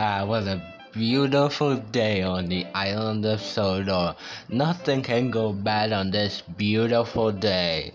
Ah, what a beautiful day on the island of Sodor. Nothing can go bad on this beautiful day.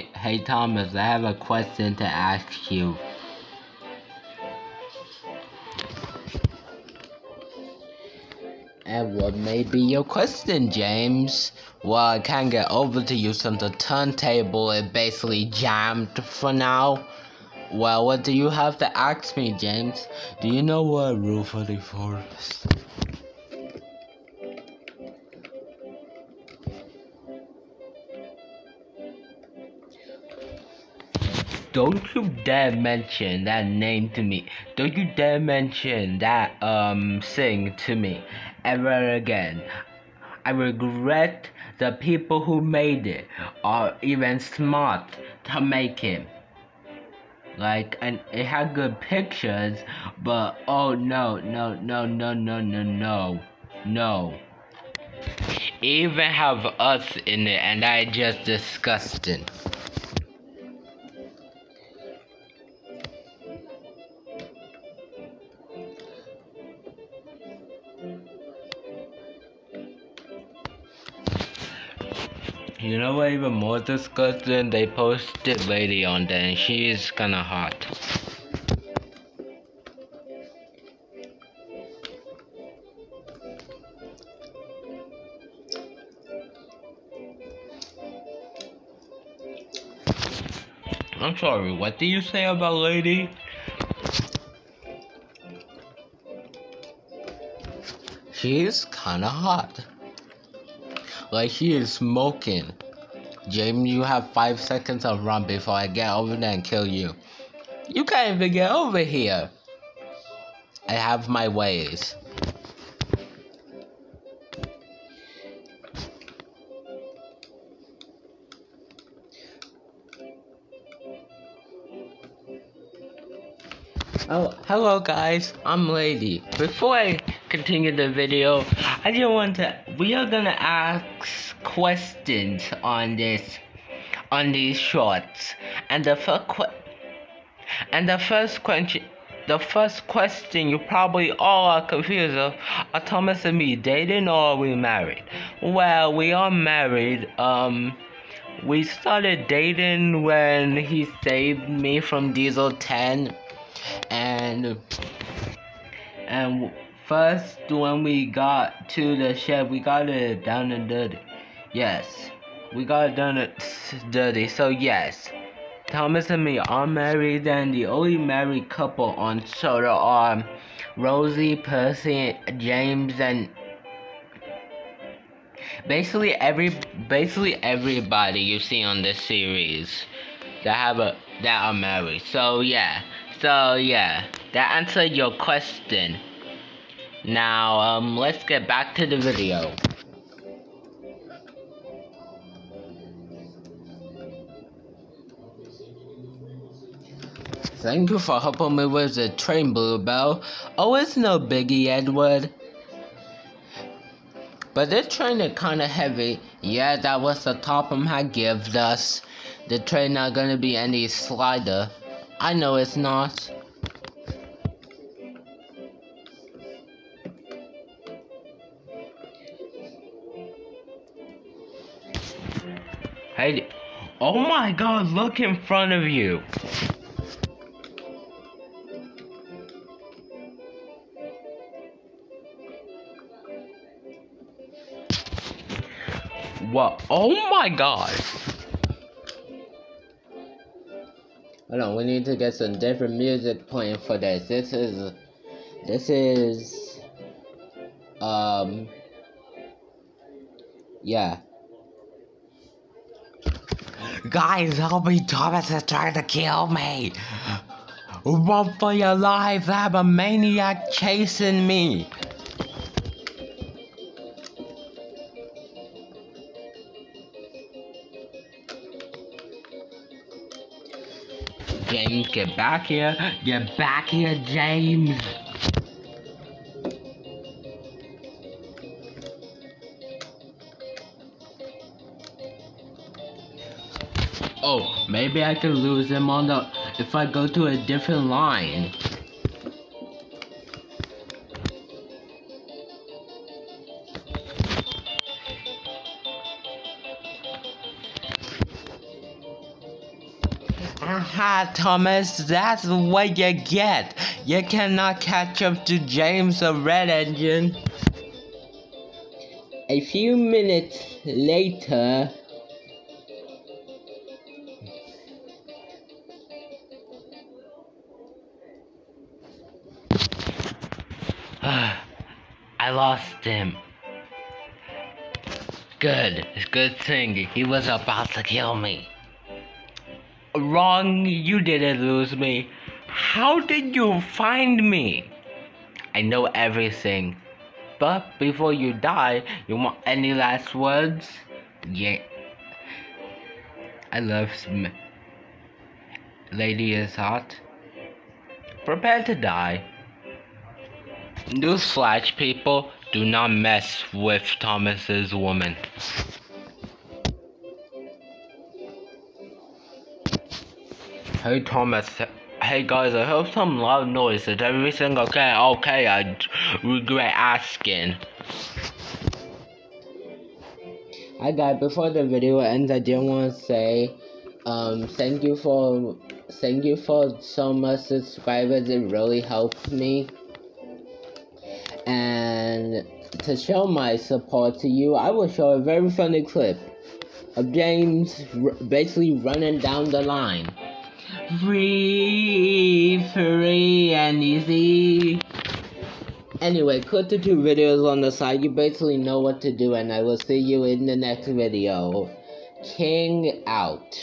Hey, Thomas, I have a question to ask you. And what may be your question, James? Well, I can't get over to you since the turntable is basically jammed for now. Well, what do you have to ask me, James? Do you know what Rule 44 is? Don't you dare mention that name to me. Don't you dare mention that um thing to me ever again. I regret the people who made it are even smart to make it. Like and it had good pictures, but oh no no no no no no no no. Even have us in it and I just disgusting. You know what even more disgusting? They posted lady on there and she is kinda hot. I'm sorry, what did you say about lady? She's kinda hot. Like he is smoking. James, you have five seconds of run before I get over there and kill you. You can't even get over here. I have my ways. Oh, hello guys, I'm Lady. Before I continue the video, I just want to, we are gonna ask questions on this, on these shorts. And the first and the first question, the first question you probably all are confused of, are Thomas and me dating or are we married? Well, we are married, um, we started dating when he saved me from Diesel 10 and and first when we got to the shed we got it down and dirty. Yes we got it done it dirty. So yes thomas and me are married and the only married couple on Sodor are rosie percy james and basically every basically everybody you see on this series that have a that are married. So yeah. So yeah, that answered your question. Now, um, let's get back to the video. Thank you for helping me with the train, Bluebell. Oh, it's no biggie, Edward. But this train is kinda heavy. Yeah, that was the Topham Hatt given us. The train not gonna be any slider. I know it's not. Oh my god, look in front of you. What? Oh my god. Hold on, we need to get some different music playing for this. This is, this is, um, yeah. Guys, help me! Thomas is trying to kill me! Run for your life! I have a maniac chasing me! James, get back here. Get back here, James. Oh, maybe I could lose him on the if I go to a different line. Aha, Thomas, that's what you get. You cannot catch up to James the Red Engine. A few minutes later, lost him. Good, It's good thing he was about to kill me. Wrong, you didn't lose me. How did you find me? I know everything. But before you die, you want any last words? Yeah. I love Lady is hot. Prepare to die. Newsflash, people, do not mess with Thomas's woman. Hey Thomas, hey guys, I heard some loud noise. Is everything okay? Okay, I regret asking. Hi guys, before the video ends, I just want to say, um, thank you for, thank you for so much subscribers. It really helps me. And to show my support to you, I will show a very funny clip of James basically running down the line free, free and easy. Anyway, click the two videos on the side. You basically know what to do, and I will see you in the next video. King out.